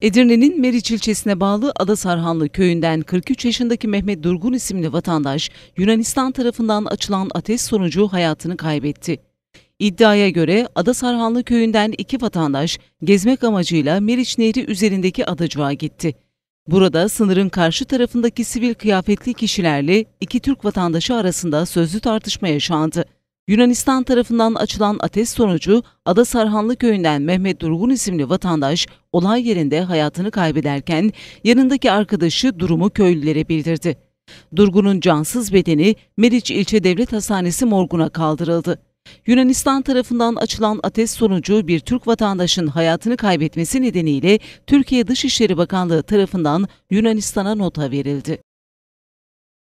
Edirne'nin Meriç ilçesine bağlı Adasarhanlı köyünden 43 yaşındaki Mehmet Durgun isimli vatandaş Yunanistan tarafından açılan ateş sonucu hayatını kaybetti. İddiaya göre Adasarhanlı köyünden iki vatandaş gezmek amacıyla Meriç Nehri üzerindeki adacığa gitti. Burada sınırın karşı tarafındaki sivil kıyafetli kişilerle iki Türk vatandaşı arasında sözlü tartışma yaşandı. Yunanistan tarafından açılan ateş sonucu Ada Sarhanlı köyünden Mehmet Durgun isimli vatandaş olay yerinde hayatını kaybederken yanındaki arkadaşı durumu köylülere bildirdi. Durgun'un cansız bedeni Meriç İlçe Devlet Hastanesi morguna kaldırıldı. Yunanistan tarafından açılan ateş sonucu bir Türk vatandaşın hayatını kaybetmesi nedeniyle Türkiye Dışişleri Bakanlığı tarafından Yunanistan'a nota verildi.